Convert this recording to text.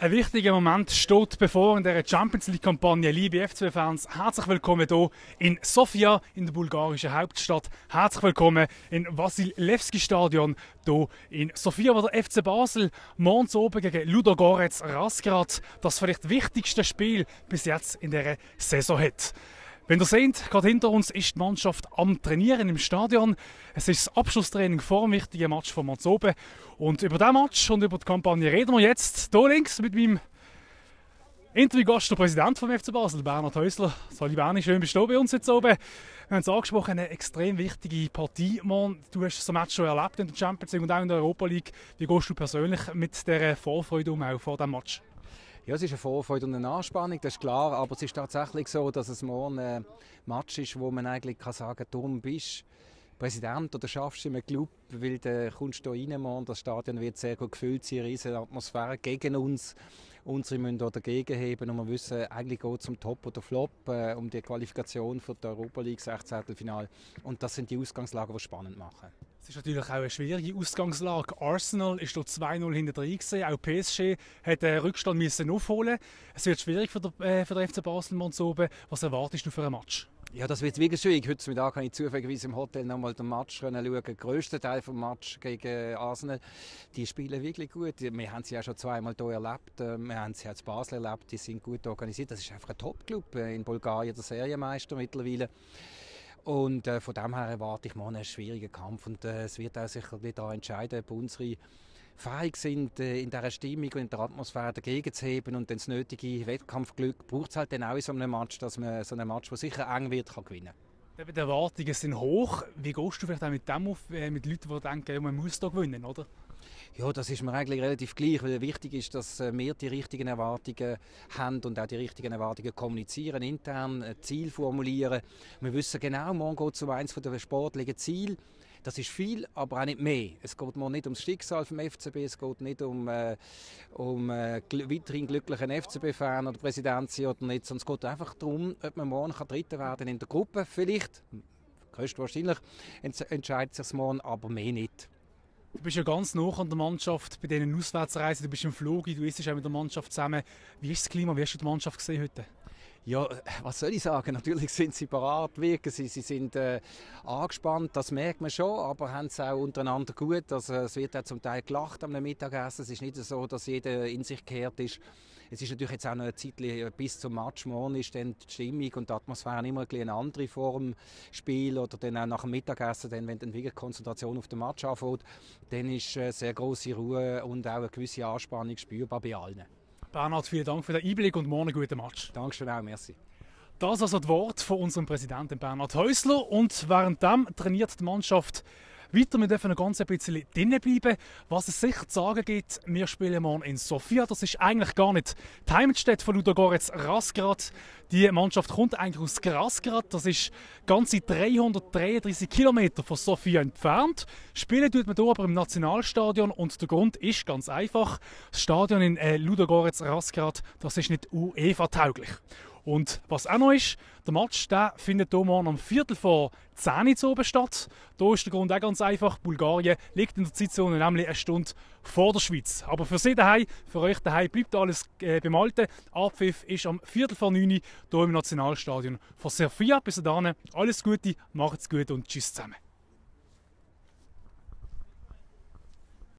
Ein wichtiger Moment steht bevor in der Champions League-Kampagne. Liebe FCB-Fans, herzlich willkommen hier in Sofia, in der bulgarischen Hauptstadt. Herzlich willkommen im Vasil-Levski-Stadion hier in Sofia, wo der FC Basel morgens oben gegen Ludogorets Rasgrad das vielleicht wichtigste Spiel bis jetzt in der Saison hat. Wenn ihr seht, gerade hinter uns ist die Mannschaft am Trainieren im Stadion. Es ist das Abschlusstraining vor dem wichtigen Match von Manzobe. Und über diesen Match und über die Kampagne reden wir jetzt hier links mit meinem Interviewgast, der Präsident vom FC Basel, Bernhard Häusler. Sali Berni, schön bist du bei uns jetzt oben. Wir haben es angesprochen, eine extrem wichtige Partie. Man, du hast so ein Match schon erlebt in der Champions League und auch in der Europa League. Wie gehst du persönlich mit dieser Vorfreude um, auch vor diesem Match? Ja, es ist eine Vorfreude und eine Anspannung, das ist klar. Aber es ist tatsächlich so, dass es morgen ein Match ist, wo man eigentlich kann sagen kann, darum bist Präsident oder schaffst du im Club, weil du kommst hier rein morgen, das Stadion wird sehr gut gefüllt sein, riesige Atmosphäre gegen uns. Unsere müssen hier dagegen heben und wir wissen, eigentlich geht es um Top oder Flop, äh, um die Qualifikation für die Europa League 16. Finale. Und das sind die Ausgangslagen, die spannend machen. Es ist natürlich auch eine schwierige Ausgangslage. Arsenal ist dort 2-0 hinter drin gewesen. Auch PSG hat den Rückstand aufholen. Es wird schwierig für den, äh, für den FC Basel oben. Was erwartest du für ein Match? Ja, das wird wirklich schwierig. Heute Mittag kann ich zufälligerweise im Hotel nochmal den Match schauen. Den grössten Teil des Match gegen Arsenal. Die spielen wirklich gut. Wir haben sie ja schon zweimal hier erlebt. Äh, wir haben sie in Basel erlebt. Die sind gut organisiert. Das ist einfach ein Top-Club äh, in Bulgarien, der Serienmeister mittlerweile. Und äh, von dem her erwarte ich mal einen schwierigen Kampf. Und äh, es wird auch sicher wieder entscheiden, ob unsere fähig sind, äh, in dieser Stimmung und in der Atmosphäre dagegen zu heben und dann das nötige Wettkampfglück braucht es halt dann auch in so einem Match, dass man so einen Match, der sicher eng wird, kann gewinnen kann. Die Erwartungen sind hoch. Wie gehst du vielleicht auch mit dem auf, äh, mit Leuten, die denken, man muss da gewinnen, oder? Ja, das ist mir eigentlich relativ gleich, weil wichtig ist, dass äh, wir die richtigen Erwartungen haben und auch die richtigen Erwartungen kommunizieren, intern Ziel formulieren. Wir wissen genau, morgen geht es um eines der sportlichen Ziele. Das ist viel, aber auch nicht mehr. Es geht mir nicht ums Schicksal vom FCB, es geht nicht um, äh, um äh, weiterhin glücklichen FCB-Fan oder Präsident oder nicht, sondern es geht einfach darum, ob man morgen kann Dritter werden in der Gruppe. Vielleicht, höchstwahrscheinlich, entscheidet sich morgen, aber mehr nicht. Du bist ja ganz nah an der Mannschaft bei diesen Auswärtsreisen. Du bist im Flug, du isst auch mit der Mannschaft zusammen. Wie ist das Klima? Wie hast du die Mannschaft gesehen heute? Ja, was soll ich sagen? Natürlich sind sie parat, wirken sie, sie sind äh, angespannt, das merkt man schon, aber haben es auch untereinander gut. Also, es wird auch zum Teil gelacht am Mittagessen. Es ist nicht so, dass jeder in sich gekehrt ist. Es ist natürlich jetzt auch noch eine Zeit bis zum Match morgen ist dann die Stimmung und die Atmosphäre immer ein eine andere vor dem Spiel oder dann auch nach dem Mittagessen, dann, wenn dann wirklich Konzentration auf den Match anfängt, dann ist äh, sehr große Ruhe und auch eine gewisse Anspannung spürbar bei allen. Bernhard, vielen Dank für den Einblick und morgen einen guten Match. Dankeschön auch, merci. Das also das Wort von unserem Präsidenten Bernhard Häusler und währenddem trainiert die Mannschaft weiter, wir dürfen noch ganz ein bisschen drinnen bleiben. Was es sicher zu sagen gibt, wir spielen morgen in Sofia. Das ist eigentlich gar nicht die Heimatstätte von Ludogorets Rasgrad. Die Mannschaft kommt eigentlich aus Grasgrad. Das ist ganze 333 Kilometer von Sofia entfernt. Spielen tut man hier aber im Nationalstadion und der Grund ist ganz einfach. Das Stadion in äh, Ludogorets Rasgrad, das ist nicht UEFA-tauglich. Und was auch noch ist, der Match der findet hier morgen am Viertel vor 10 Uhr oben statt. Da ist der Grund auch ganz einfach. Bulgarien liegt in der Zeitzone nämlich eine Stunde vor der Schweiz. Aber für Sie daheim, für euch daheim bleibt alles äh, beim Alten. Abpfiff ist am Viertel vor 9 Uhr hier im Nationalstadion von Sofia. Bis dahin alles Gute, macht's gut und tschüss zusammen.